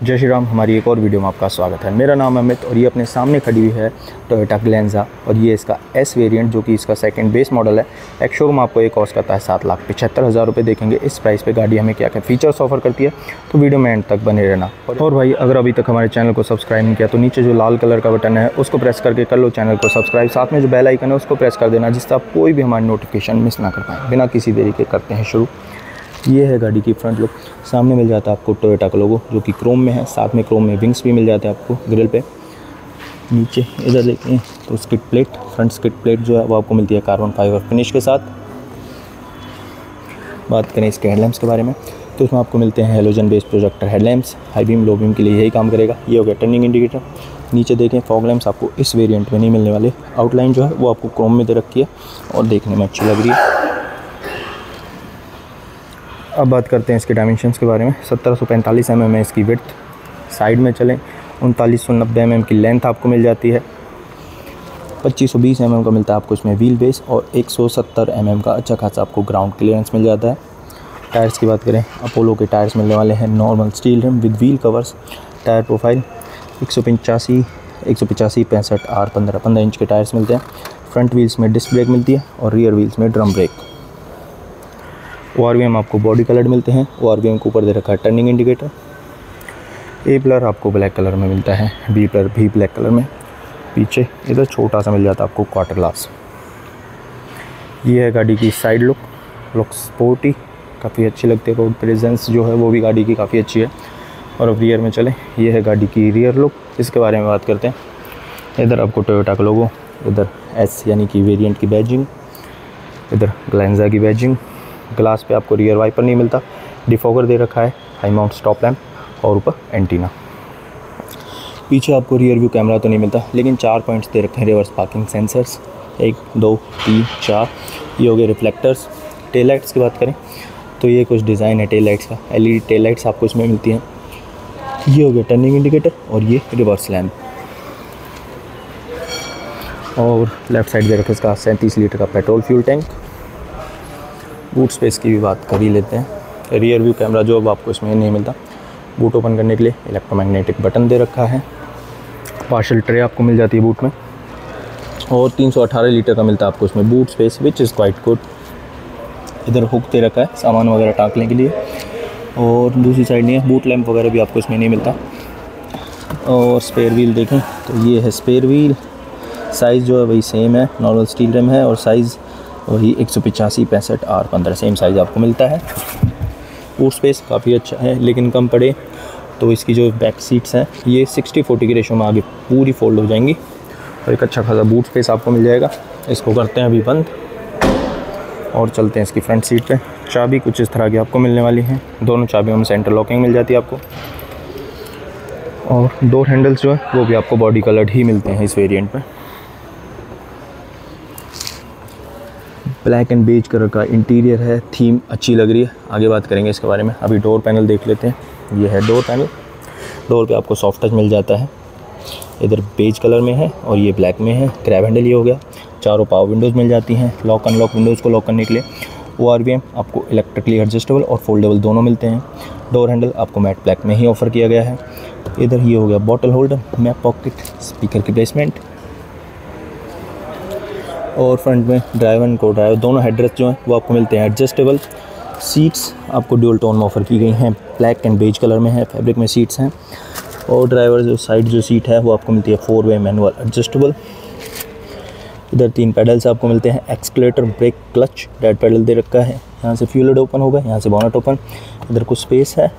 जय श्री राम, हमारी एक और वीडियो में आपका स्वागत है। मेरा नाम अमित और ये अपने सामने खड़ी हुई है टोयोटा ग्लेंजा और ये इसका एस वेरिएंट जो कि इसका सेकंड बेस मॉडल है। एक शोरूम आपको एक कॉस्ट करता है सात लाख पिछहत्तर हज़ार रुपये देखेंगे। इस प्राइस पे गाड़ी हमें क्या क्या फीचर्स ऑफ़र करती है तो वीडियो में एंड तक बने रहना। और भाई, अगर अभी तक हमारे चैनल को सब्सक्राइब नहीं किया तो नीचे जो लाल कलर का बटन है, उसको प्रेस करके कर लो चैनल को सब्सक्राइब साथ में जो बेल आइकन है, उसको प्रेस कर देना, जिससे आप कोई भी हमारी नोटिफिकेशन मिस ना कर पाएँ। बिना किसी देरी के करते हैं शुरू। ये है गाड़ी की फ्रंट लुक सामने मिल जाता है आपको टोयोटा का लोगो जो कि क्रोम में है। साथ में क्रोम में विंग्स भी मिल जाते हैं आपको ग्रिल पे। नीचे, इधर देखें तो skid plate front skid plate जो है, वो आपको मिलती है कार्बन फाइबर फिनिश के साथ। बात करें इसके हेडलैम्प्स के बारे में तो उसमें आपको मिलते हैं halogen base projector headlamps high beam low beam के लिए यही काम करेगा। ये हो गया टर्निंग इंडिकेटर नीचे देखें फॉग लैम्प्स आपको इस वेरिएंट में नहीं मिलने वाले। आउटलाइन जो है, वो आपको क्रोम में दे रखी है और देखने में अच्छी लग रही है। अब बात करते हैं इसके डायमेंशंस के बारे में। सत्रह सौ पैंतालीस एम एम है इसकी विड्थ साइड में चलें, उनतालीस सौ नब्बे एम एम की लेंथ आपको मिल जाती है। पच्चीस सौ बीस एम एम का मिलता है आपको इसमें व्हील बेस और एक सौ सत्तर एम का अच्छा खासा आपको ग्राउंड क्लियरेंस मिल जाता है। टायर्स की बात करें अपोलो के टायर्स मिलने वाले हैं normal steel rim with wheel covers tyre profile एक सौ पंचासी, एक सौ पचासी पैंसठ आर पंद्रह पंद्रह इंच के टायर्स मिलते हैं। फ्रंट व्हील्स में डिस्क ब्रेक मिलती है और रियर व्हील्स में ड्रम ब्रेक ओ आपको बॉडी कलर मिलते हैं। ओ के ऊपर दे रखा है टर्निंग इंडिकेटर ए प्लर आपको ब्लैक कलर में मिलता है। बी प्लर भी ब्लैक कलर में। पीछे इधर छोटा सा मिल जाता है आपको क्वार्टर ग्लास ये है गाड़ी की साइड लुक लुक स्पोर्टी काफ़ी अच्छी लगती है। रोड प्रेजेंस जो है वो भी गाड़ी की काफ़ी अच्छी है। और अब रियर में चले। ये है गाड़ी की रियर लुक इसके बारे में बात करते हैं। इधर आपको टोयोटा का लोगो इधर एस यानी कि वेरिएंट की बैजिंग इधर ग्लैंजा की बैजिंग ग्लास पे आपको रियर वाइपर नहीं मिलता। डिफोगर दे रखा है हाई माउंट स्टॉप लैम्प और ऊपर एंटीना पीछे आपको रियर व्यू कैमरा तो नहीं मिलता, लेकिन चार पॉइंट्स दे रखे हैं रिवर्स पार्किंग सेंसर्स एक, दो, तीन, चार, ये हो गए रिफ्लेक्टर्स टेल लाइट्स की बात करें तो ये कुछ डिज़ाइन है टेल लाइट्स का। एल ई टेल लाइट्स आपको इसमें मिलती हैं। ये हो गया टर्निंग इंडिकेटर और ये रिवर्स लैम्प और लेफ़्ट साइड दे रखा इसका सैंतीस लीटर का petrol fuel tank boot space की भी बात कर ही लेते हैं। रियर व्यू कैमरा जो अब आपको इसमें नहीं मिलता। बूट ओपन करने के लिए इलेक्ट्रोमैग्नेटिक बटन दे रखा है। पार्शल ट्रे आपको मिल जाती है बूट में। और 318 लीटर का मिलता है आपको इसमें boot space which is quite good इधर हुक दे रखा है, सामान वगैरह टाँकने के लिए। और दूसरी साइड नहीं है बूट लैम्प वगैरह भी आपको इसमें नहीं मिलता। और स्पेयर व्हील देखें तो ये है स्पेयर व्हील साइज़ जो है वही सेम है नॉर्मल स्टील रेम है। और साइज़ वही एक सौ पिचासी पैंसठ आर पंद्रह सेम साइज़ आपको मिलता है। बूट स्पेस काफ़ी अच्छा है, लेकिन कम पड़े। तो इसकी जो बैक सीट्स हैं, ये सिक्सटी फोर्टी की रेशो में आगे पूरी फोल्ड हो जाएँगी। और एक अच्छा खासा बूट स्पेस आपको मिल जाएगा। इसको करते हैं अभी बंद। और चलते हैं इसकी फ्रंट सीट पे। चाबी कुछ इस तरह की आपको मिलने वाली हैं। दोनों चाबियों में सेंटर लॉकिंग मिल जाती है आपको। और दो हैंडल्स जो है, वो भी आपको बॉडी कलर्ड ही मिलते हैं इस वेरिएंट में ब्लैक एंड बेज कलर का इंटीरियर है, थीम अच्छी लग रही है। आगे बात करेंगे इसके बारे में। अभी डोर पैनल देख लेते हैं। ये है डोर पैनल। डोर पे आपको सॉफ्ट टच मिल जाता है। इधर बेज कलर में है और ये ब्लैक में है। क्रैब हैंडल ये हो गया। चारों पावर विंडोज़ मिल जाती हैं। लॉक अनलॉक विंडोज़ को लॉक करने के लिए ओ आपको इलेक्ट्रिकली एडजस्टेबल और फोल्डेबल दोनों मिलते हैं। डोर हैंडल आपको मैट ब्लैक में ही ऑफ़र किया गया है। इधर ये हो गया bottle holder map pocket speaker की प्लेसमेंट और फ्रंट में ड्राइवर एंड को ड्राइवर दोनों हेडरेस्ट जो हैं, वो आपको मिलते हैं एडजस्टेबल सीट्स आपको ड्यूल टोन में ऑफ़र की गई हैं. ब्लैक एंड बेज कलर में है फैब्रिक में सीट्स हैं. और ड्राइवर जो साइड जो सीट है, वो आपको मिलती है फोर वे मैनुअल एडजस्टेबल इधर तीन पैडल्स आपको मिलते हैं accelerator brake clutch dead pedal दे रखा है. यहाँ से फ्यूलेड ओपन होगा, यहाँ से बॉनट ओपन इधर कुछ स्पेस है.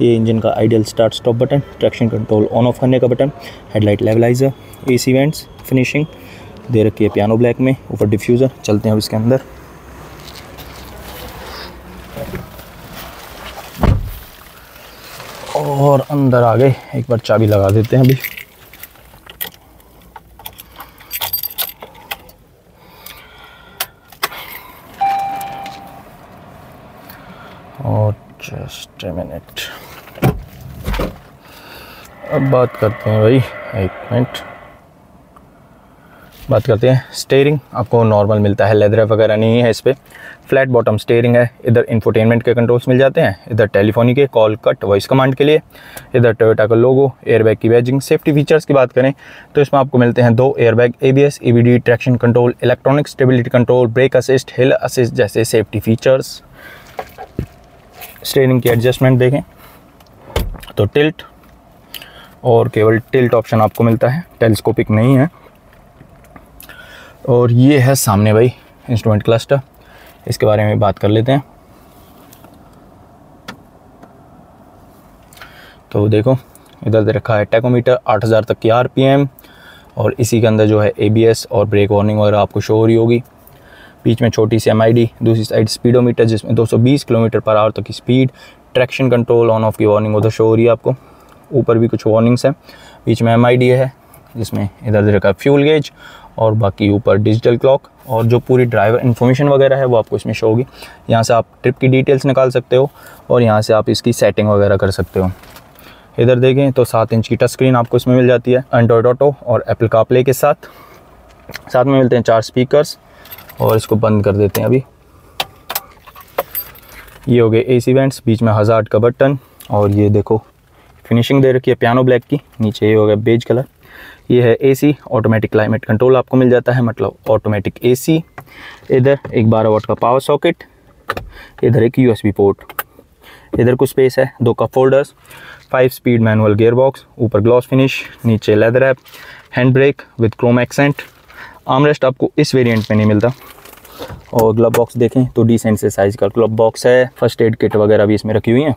ये इंजन का idle start stop button traction control on off करने का button headlight leveliser AC vents finishing दे रखी है पियानो ब्लैक में, ऊपर डिफ्यूज़र चलते हैं अब इसके अंदर। और अंदर आ गए, एक बार चाबी लगा देते हैं अभी। और जस्ट ए मिनट अब बात करते हैं भाई, एक मिनट। बात करते हैं। स्टेयरिंग आपको नॉर्मल मिलता है। लेदर वगैरह नहीं है इस पर फ्लैट बॉटम स्टेयरिंग है। इधर इंफोटेनमेंट के कंट्रोल्स मिल जाते हैं। इधर टेलीफोनी के कॉल कट वॉइस कमांड के लिए। इधर टोयोटा का लोगो एयरबैग की बैजिंग सेफ्टी फीचर्स की बात करें तो इसमें आपको मिलते हैं दो airbag A B S E traction control electronic stability control brake assist hill assist जैसे सेफ्टी फीचर्स स्टेयरिंग की एडजस्टमेंट देखें। तो टिल्ट और केवल टिल्ट ऑप्शन आपको मिलता है। टेलीस्कोपिक नहीं है। और ये है सामने भाई इंस्ट्रूमेंट क्लस्टर इसके बारे में बात कर लेते हैं। तो देखो, इधर दे रखा है टेकोमीटर 8000 तक की आरपीएम और इसी के अंदर जो है एबीएस और ब्रेक वार्निंग वगैरह आपको शो हो रही होगी। बीच में छोटी सी एमआईडी दूसरी साइड स्पीडोमीटर जिसमें 220 किलोमीटर पर आवर तक की speed traction control on off की वार्निंग उधर शो हो रही है आपको। ऊपर भी कुछ वार्निंग्स हैं। बीच में एमआईडी है जिसमें इधर का फ्यूल गेज और बाकी ऊपर डिजिटल क्लॉक और जो पूरी ड्राइवर इन्फॉर्मेशन वगैरह है वो आपको इसमें शो होगी। यहाँ से आप ट्रिप की डिटेल्स निकाल सकते हो और यहाँ से आप इसकी सेटिंग वगैरह कर सकते हो। इधर देखें तो सात इंच की टच स्क्रीन आपको इसमें मिल जाती है एंड्रॉयड ऑटो और एप्पल काप्ले के साथ। साथ में मिलते हैं चार स्पीकर्स और इसको बंद कर देते हैं अभी। ये हो गए ए सी वेंट्स बीच में हज़ार का बटन और ये देखो फिनिशिंग दे रखी है पियानो ब्लैक की, नीचे ये हो गया बेज कलर ये है एसी ऑटोमेटिक क्लाइमेट कंट्रोल आपको मिल जाता है मतलब ऑटोमेटिक एसी इधर एक बारह वाट का पावर सॉकेट इधर एक यूएसबी पोर्ट इधर कुछ स्पेस है, दो cup holders five speed manual gear box ऊपर ग्लॉस फिनिश नीचे leather app hand brake with chrome accent armrest आपको इस वेरिएंट में नहीं मिलता। और ग्लब बॉक्स देखें तो डिसेंट से साइज़ का ग्लब बॉक्स है फ़र्स्ट एड किट वगैरह भी इसमें रखी हुई है।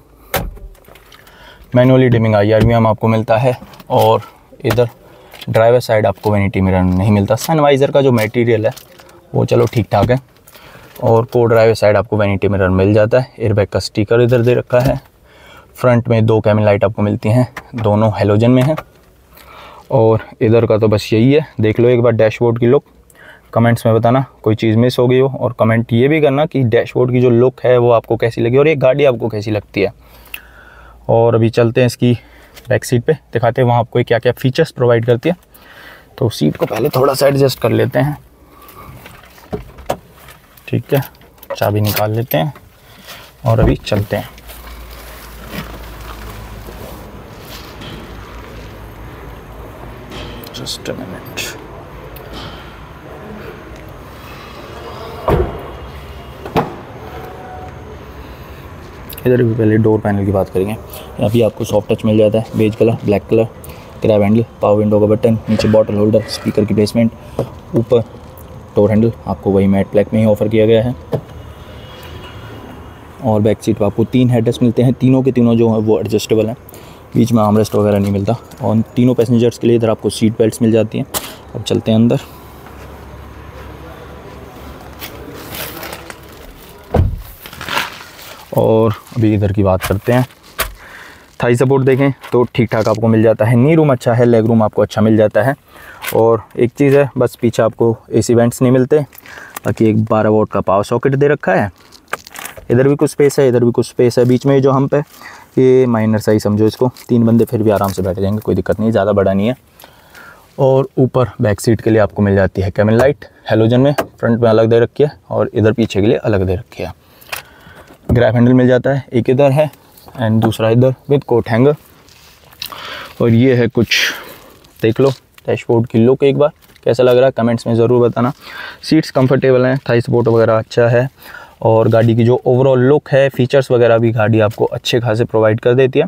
मैनुअली डिमिंग आई आर आपको मिलता है और इधर ड्राइवर साइड आपको वैनिटी मिरर नहीं मिलता। सनवाइज़र का जो मटेरियल है, वो चलो ठीक ठाक है। और को ड्राइवर साइड आपको वैनिटी मिरर मिल जाता है। एयरबैग का स्टिकर इधर दे रखा है। फ्रंट में दो कैमन लाइट आपको मिलती हैं। दोनों हेलोजन में हैं। और इधर का तो बस यही है। देख लो एक बार डैशबोर्ड की लुक कमेंट्स में बताना, कोई चीज़ मिस हो गई हो। और कमेंट ये भी करना कि डैशबोर्ड की जो लुक है, वो आपको कैसी लगी? और ये गाड़ी आपको कैसी लगती है? और अभी चलते हैं इसकी बैक सीट पे, दिखाते हैं वहाँ आपको क्या क्या फ़ीचर्स प्रोवाइड करती है। तो सीट को पहले थोड़ा सा एडजस्ट कर लेते हैं। ठीक है, चाबी निकाल लेते हैं और अभी चलते हैं। जस्ट मिनट इधर भी पहले डोर पैनल की बात करेंगे। यहाँ भी आपको सॉफ्ट टच मिल जाता है beige colour black colour grab handle power window का बटन नीचे बॉटल होल्डर स्पीकर की प्लेसमेंट ऊपर डोर हैंडल आपको वही मैट ब्लैक में ही ऑफ़र किया गया है। और बैक सीट पर आपको तीन हेडरेस्ट मिलते हैं, तीनों के तीनों जो हैं वो एडजस्टेबल हैं। बीच में आमरेस्ट वगैरह नहीं मिलता। और तीनों पैसेंजर्स के लिए इधर आपको सीट बेल्ट मिल जाती हैं। अब चलते हैं अंदर। और अभी इधर की बात करते हैं। थाई सपोर्ट देखें तो ठीक ठाक आपको मिल जाता है। नी रूम अच्छा है, लेग रूम आपको अच्छा मिल जाता है। और एक चीज़ है, बस पीछे आपको एसी वेंट्स नहीं मिलते, बाकी एक बारह वोट का पावर सॉकेट दे रखा है। इधर भी कुछ स्पेस है, इधर भी कुछ स्पेस है बीच में जो हम पे। ये माइनर साइज़ समझो इसको। तीन बंदे फिर भी आराम से बैठ जाएँगे, कोई दिक्कत नहीं, ज़्यादा बड़ा नहीं है। और ऊपर बैक सीट के लिए आपको मिल जाती है कैमन लाइट हेलोजन में फ्रंट में अलग दे रखी है और इधर पीछे के लिए अलग दे रखी है। ग्रैप हैंडल मिल जाता है। एक इधर है एंड दूसरा इधर विद कोट हैंगर और ये है कुछ, देख लो डैशबोर्ड की लुक एक बार, कैसा लग रहा है? कमेंट्स में ज़रूर बताना। सीट्स कंफर्टेबल हैं थाई सपोर्ट वगैरह अच्छा है। और गाड़ी की जो ओवरऑल लुक है फीचर्स वगैरह भी गाड़ी आपको अच्छे खासे प्रोवाइड कर देती है।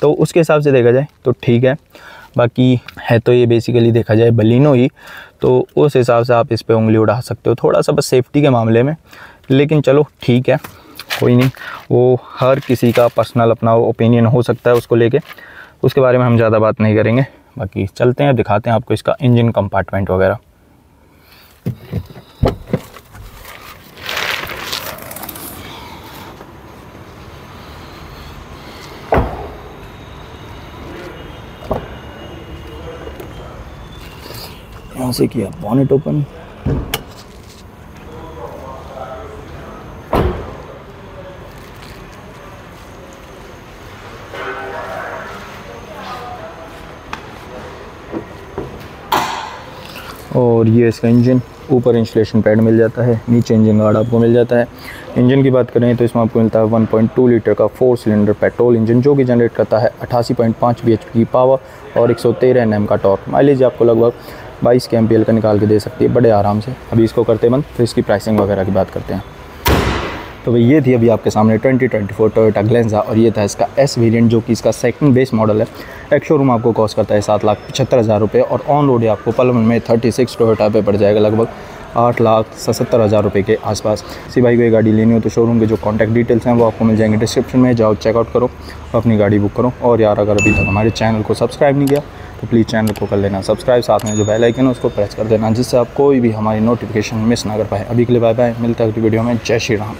तो उसके हिसाब से देखा जाए तो ठीक है। बाकी है तो ये बेसिकली देखा जाए बलिनो ही। तो उस हिसाब से आप इस पर उंगली उड़ा सकते हो। थोड़ा सा बस सेफ्टी के मामले में। लेकिन चलो, ठीक है। कोई नहीं। वो हर किसी का पर्सनल अपना ओपिनियन हो सकता है उसको लेके। उसके बारे में हम ज़्यादा बात नहीं करेंगे। बाकी चलते हैं, दिखाते हैं आपको इसका इंजन कंपार्टमेंट वगैरह। से किया बॉनेट ओपन और ये इसका इंजन ऊपर इंस्टलेशन पैड मिल जाता है, नीचे इंजन गार्ड आपको मिल जाता है। इंजन की बात करें तो इसमें आपको मिलता है 1.2 लीटर का फोर सिलेंडर पेट्रोल इंजन जो कि जनरेट करता है अठासी पॉइंट पाँच बी की पावर और 113 तेरह का टॉर्क माइलेज आपको लगभग बाईस के एमपीएल का निकाल के दे सकती है, बड़े आराम से। अभी इसको करते बंद, फिर इसकी प्राइसिंग वगैरह की बात करते हैं। तो भाई ये थी अभी आपके सामने 2024 टोयोटा ग्लेंजा और ये था इसका एस वेरिएंट जो कि इसका सेकंड बेस मॉडल है। एक शोरूम आपको कॉस्ट करता है सात लाख पचहत्तर हज़ार रुपये और ऑन रोड आपको पलवन में थर्टी सिक्स टोयोटा पे पड़ जाएगा लगभग आठ लाख सत्तर हज़ार रुपये के आसपास। सी भाई को ये गाड़ी लेनी हो तो शोरूम के जो कॉन्टैक्ट डिटेल्स हैं वो आपको मिल जाएँगे डिस्क्रिप्शन में। जाओ चेकआउट करो, अपनी गाड़ी बुक करो और यार, अगर अभी तक हमारे चैनल को सब्सक्राइब नहीं किया तो प्लीज़ चैनल को कर लेना सब्सक्राइब साथ में जो बेल आइकन है उसको प्रेस कर देना, जिससे आप कोई भी हमारी नोटिफिकेशन मिस ना कर पाए। अभी के लिए बाय बाय मिलता है अगली वीडियो में। जय श्री राम।